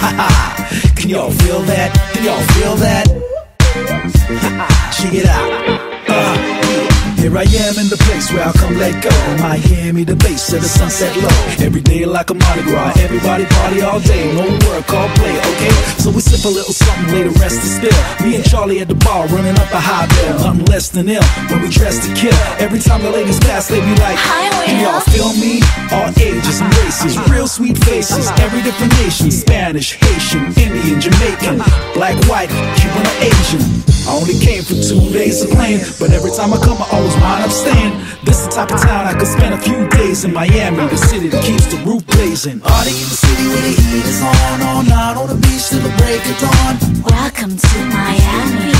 Ha ha. Can y'all feel that? Can y'all feel that? Check it out. Uh, here I am in the place where I come let go. Miami, the base of the sunset low. Every day like a Mardi Gras. Everybody party all day. No work, all play, okay? So we sip a little something, lay the rest to spill. Me and Charlie at the bar running up a high bill. Nothing less than ill when we dress to kill. Every time the ladies pass, they be like, Hi, Will. Y'all feel me? All ages and races, real sweet faces. Every different nation Spanish, Haitian, Indian, Jamaican, black, white, Cuban, or Asian. I only came for two days of playing, but every time I come, I always wind up staying. This is the type of town I could spend a few days in Miami, the city that keeps the roof blazing. Party in the city where the heat is on, all night on the beach till the break of dawn. Welcome to Miami.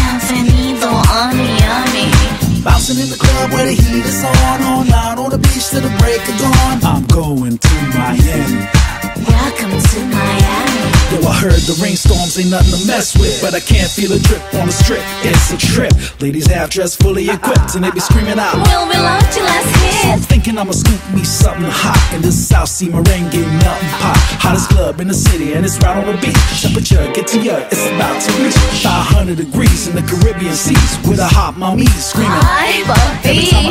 Bienvenido a Miami. Bouncing in the club where the heat is on, all night on the beach till the break of dawn. I'm going to Miami. Welcome to Miami. Yo, I heard the rainstorms ain't nothing to mess with, but I can't feel a drip on the strip. It's a trip. Ladies half dressed, fully equipped, and they be screaming out. Will we love to let's So I'm hit? thinking I'ma scoop me something hot in this South Sea merengue melting pot. Hottest club in the city, and it's right on the beach. Temperature get to ya, it's about to reach 500 degrees in the Caribbean seas with a hot mommy screaming. Hi,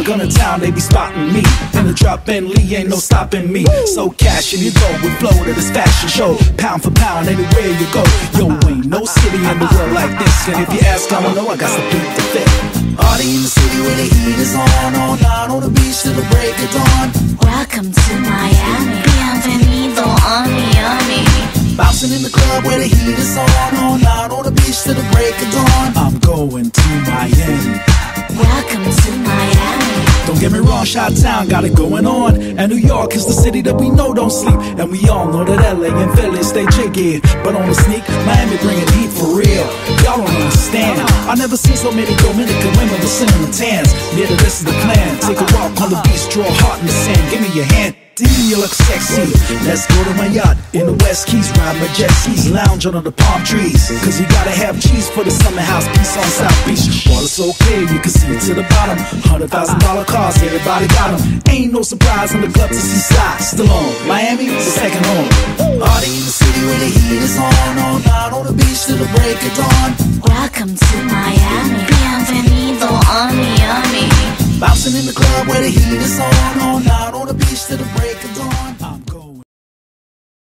Every time I Bobby. come to town, they be spotting me. In the drop Bentley, ain't no stopping me. So cash in you go with flow to this fashion show. Pound for pound, anywhere you go. Yo, ain't no city in the world like this. And if you ask, I don't know, I got to beat the fit. Party in the city where the heat is on, all night on the beach till the break of dawn. Welcome to Miami. Bienvenido a Miami. Bouncing in the club where the heat is on, all night on the beach till the break of dawn. I'm going to Miami. Get me wrong, Chi-Town got it going on. And New York is the city that we know don't sleep. And we all know that LA and Philly stay jiggy. But on the sneak, Miami bringing heat for real. Y'all don't understand. I never seen so many Dominican women with the cinnamon tans. Yeah, this is the plan. Take a walk on the beach, draw a heart in the sand. Give me your hand. Damn, you look sexy. Let's go to my yacht in the West Keys. Ride my jet skis, lounge under the palm trees. Cause you gotta have cheese for the summer house peace on South Beach. So clear, you can see it to the bottom. Hundred thousand dollar cars, everybody got 'em. Ain't no surprise in the club to see Sly Stallone. Miami, the second home. Party in the city where the heat is on. All night on the beach till the break of dawn. Welcome to Miami. Bienvenido a Miami. Bouncing in the club where the heat is on. All night on the beach till the break of dawn.